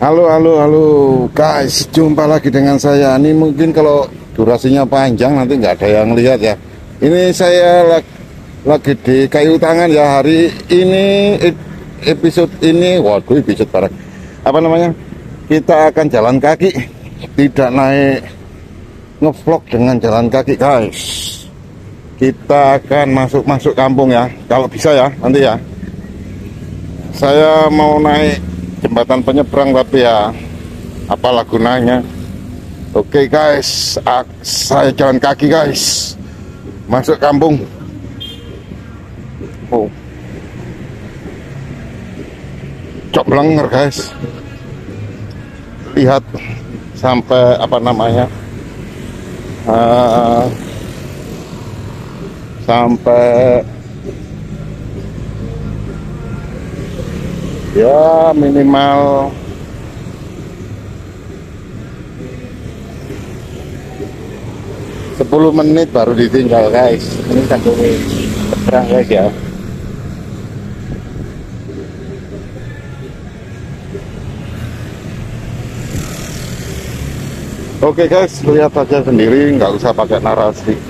Halo, halo, halo, guys. Jumpa lagi dengan saya. Ini mungkin kalau durasinya panjang nanti nggak ada yang lihat ya. Ini saya lagi, lagi di kayu tangan ya hari ini episode ini. Waduh, episode parah. Apa namanya? Kita akan jalan kaki, tidak naik ngevlog dengan jalan kaki, guys. Kita akan masuk-masuk kampung ya, kalau bisa ya, nanti ya. Saya mau naik jembatan penyeberang tapi ya apalah gunanya. Oke okay, guys saya jalan kaki guys. Masuk kampung. Oh. Cok melenger guys. Lihat sampai apa namanya uh, sampai ya minimal. Sepuluh menit baru ditinggal guys. Ini sambung terang guys ya. Oke guys, lihat aja sendiri, nggak usah pakai narasi.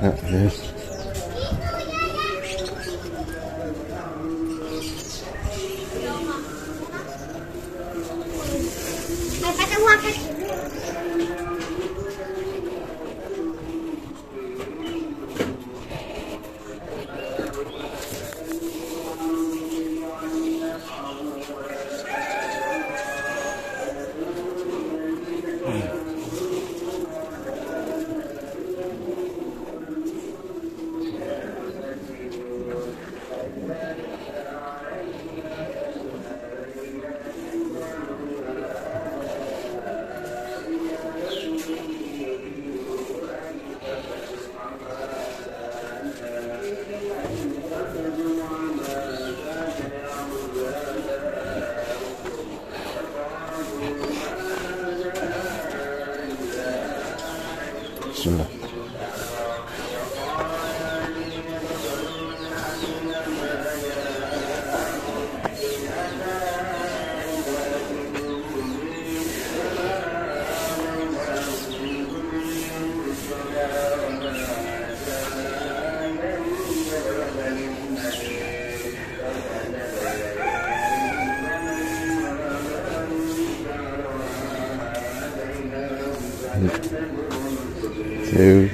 That is. بسم الله Thank you. two.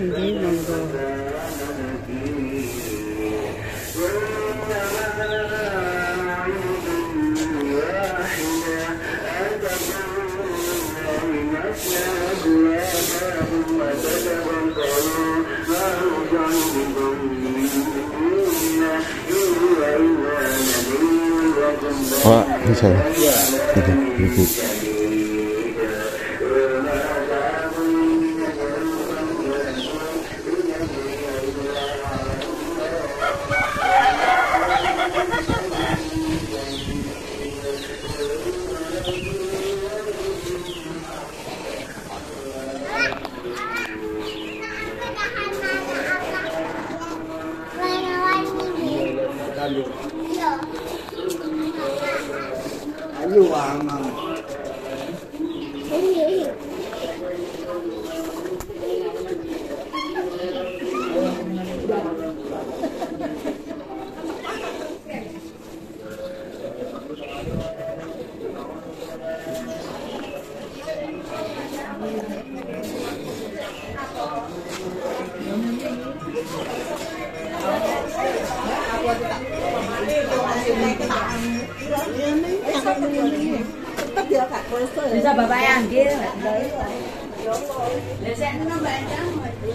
What? He's. Yeah. Okay. 아유. 아유, 왕아. Thank you. bây giờ bà bay ăn kia. Đấy rồi. Để xe. nó bay trắng rồi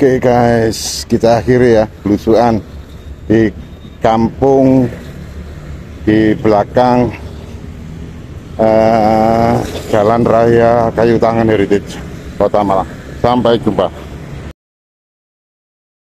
Oke guys, kita akhiri ya belusuan di kampung di belakang eh, Jalan Raya Kayu Tangan Heritage Kota Malang. Sampai jumpa.